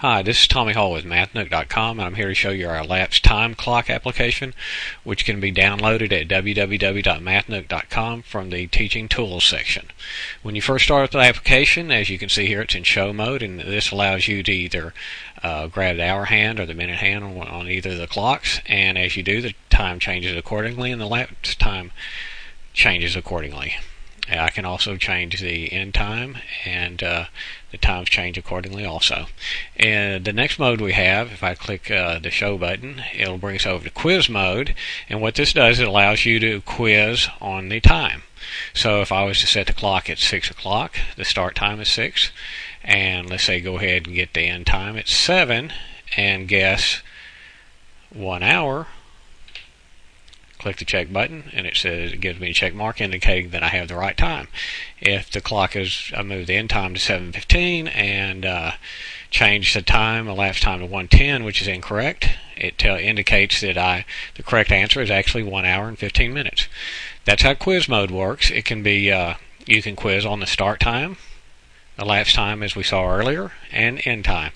Hi, this is Tommy Hall with MathNook.com and I'm here to show you our elapsed time clock application which can be downloaded at www.mathnook.com from the Teaching Tools section. When you first start the application, as you can see here, it's in show mode and this allows you to either uh, grab the hour hand or the minute hand on, on either of the clocks and as you do, the time changes accordingly and the elapsed time changes accordingly. I can also change the end time and uh, the times change accordingly also. And the next mode we have, if I click uh, the show button, it'll bring us over to quiz mode. And what this does, it allows you to quiz on the time. So if I was to set the clock at 6 o'clock, the start time is 6. And let's say go ahead and get the end time at 7 and guess one hour click the check button and it says it gives me a check mark indicating that I have the right time. If the clock is I move the end time to 7:15 and uh, change the time elapsed time to 110, which is incorrect, it indicates that I the correct answer is actually one hour and 15 minutes. That's how quiz mode works. It can be uh, you can quiz on the start time, elapsed time as we saw earlier, and end time.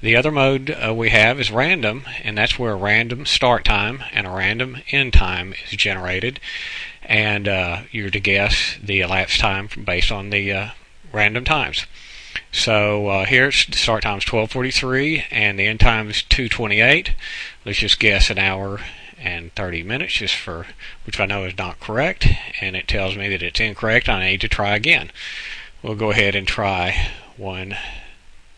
The other mode uh, we have is random, and that's where a random start time and a random end time is generated, and uh, you're to guess the elapsed time based on the uh, random times. So uh, here start time is 12:43 and the end time is 2:28. Let's just guess an hour and 30 minutes, just for which I know is not correct, and it tells me that it's incorrect. I need to try again. We'll go ahead and try one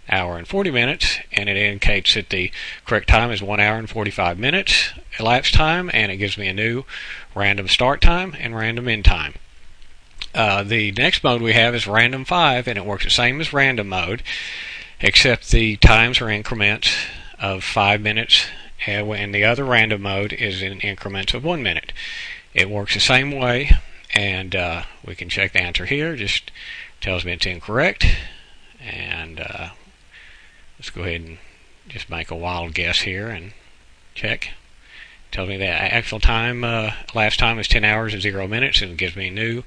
hour and 40 minutes, and it indicates that the correct time is 1 hour and 45 minutes elapsed time, and it gives me a new random start time and random end time. Uh, the next mode we have is random 5, and it works the same as random mode, except the times are increments of 5 minutes, and the other random mode is in increments of 1 minute. It works the same way, and uh, we can check the answer here. Just tells me it's incorrect, and uh, Let's go ahead and just make a wild guess here and check. Tells me the actual time, uh, last time is 10 hours and 0 minutes, and gives me a new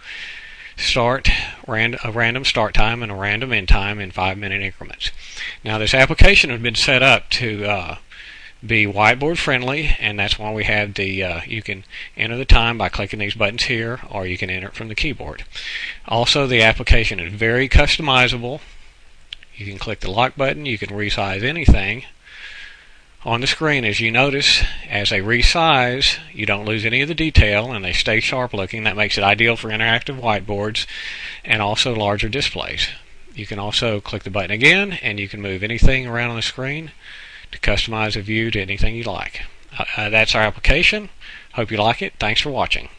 start, a random start time and a random end time in 5 minute increments. Now this application has been set up to uh, be whiteboard friendly and that's why we have the uh, you can enter the time by clicking these buttons here or you can enter it from the keyboard also the application is very customizable you can click the lock button. You can resize anything on the screen. As you notice, as they resize, you don't lose any of the detail and they stay sharp looking. That makes it ideal for interactive whiteboards and also larger displays. You can also click the button again and you can move anything around on the screen to customize a view to anything you like. Uh, uh, that's our application. Hope you like it. Thanks for watching.